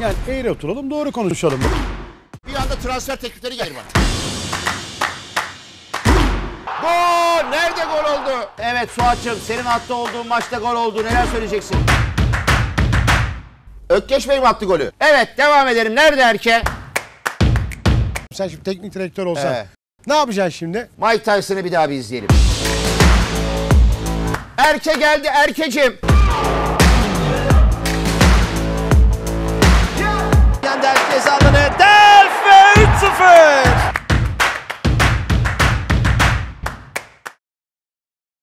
Yani eğri oturalım doğru konuşalım. Bir anda transfer teklifleri gelir bana. Gol! Nerede gol oldu? Evet Suat'cığım senin attı olduğun maçta gol oldu. Neler söyleyeceksin? Ökkeş Bey mi attı golü? Evet devam edelim. Nerede Erke? Sen şimdi teknik direktör olsan Evet. ne yapacaksın şimdi? Mike Tyson'ı bir daha bir izleyelim. Erke geldi Erkecim. is up and.